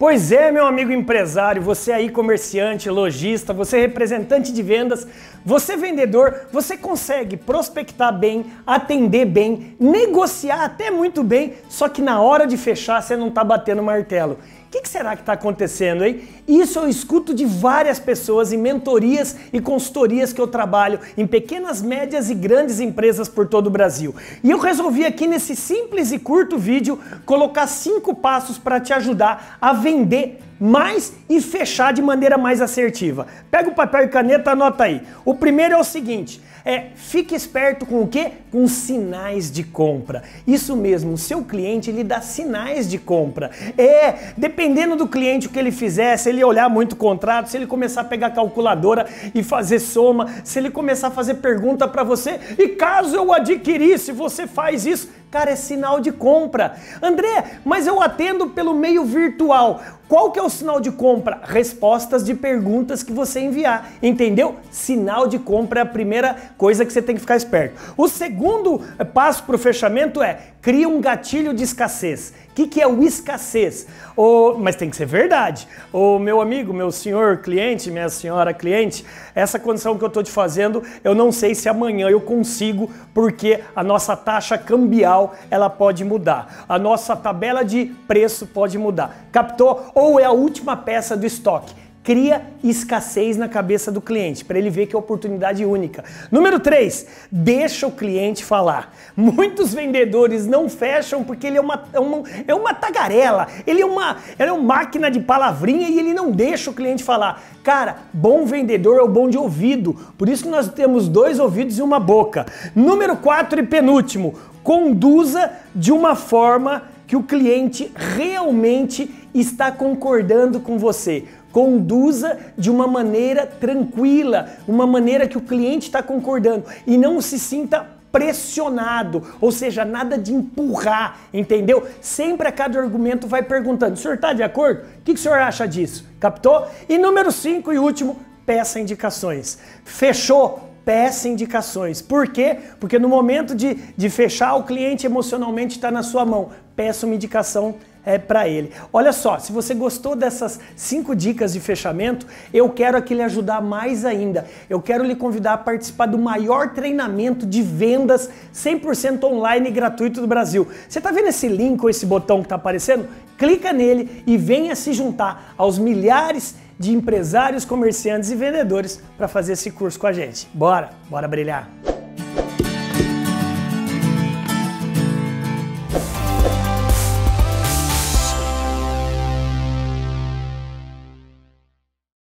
Pois é, meu amigo empresário, você aí comerciante, lojista, você representante de vendas, você vendedor, você consegue prospectar bem, atender bem, negociar até muito bem, só que na hora de fechar você não está batendo martelo. O que, que, será que está acontecendo, hein? Isso eu escuto de várias pessoas em mentorias e consultorias que eu trabalho em pequenas, médias e grandes empresas por todo o Brasil. E eu resolvi aqui nesse simples e curto vídeo colocar cinco passos para te ajudar a vender mais e fechar de maneira mais assertiva. Pega o papel e caneta, anota aí. O primeiro é o seguinte: é fique esperto com o que? Com sinais de compra. Isso mesmo, o seu cliente ele dá sinais de compra. É, dependendo do cliente o que ele fizer, se ele olhar muito contrato, se ele começar a pegar a calculadora e fazer soma, se ele começar a fazer pergunta para você, e caso eu adquirisse, você faz isso, Cara, é sinal de compra. André, mas eu atendo pelo meio virtual. Qual que é o sinal de compra? Respostas de perguntas que você enviar, entendeu? Sinal de compra é a primeira coisa que você tem que ficar esperto. O segundo passo para o fechamento é cria um gatilho de escassez. O que, que é o escassez? Oh, mas tem que ser verdade. O oh, meu amigo, meu senhor cliente, minha senhora cliente, essa condição que eu estou te fazendo, eu não sei se amanhã eu consigo, porque a nossa taxa cambial ela pode mudar. A nossa tabela de preço pode mudar. Captou? Ou é a última peça do estoque cria escassez na cabeça do cliente, para ele ver que é oportunidade única. Número 3, deixa o cliente falar. Muitos vendedores não fecham porque ele é uma, é uma, é uma tagarela, ele é uma, ele é uma máquina de palavrinha e ele não deixa o cliente falar. Cara, bom vendedor é o bom de ouvido, por isso que nós temos dois ouvidos e uma boca. Número 4 e penúltimo, conduza de uma forma que o cliente realmente está concordando com você. Conduza de uma maneira tranquila, uma maneira que o cliente está concordando e não se sinta pressionado, ou seja, nada de empurrar, entendeu? Sempre a cada argumento vai perguntando: o senhor está de acordo? O que, que o senhor acha disso? Captou? E número 5 e último, peça indicações. Fechou? peça indicações. Por quê? Porque no momento de, de fechar, o cliente emocionalmente está na sua mão. Peça uma indicação é para ele. Olha só, se você gostou dessas cinco dicas de fechamento, eu quero aqui lhe ajudar mais ainda. Eu quero lhe convidar a participar do maior treinamento de vendas 100% online e gratuito do Brasil. Você está vendo esse link ou esse botão que está aparecendo? Clica nele e venha se juntar aos milhares de empresários, comerciantes e vendedores para fazer esse curso com a gente. Bora, bora brilhar.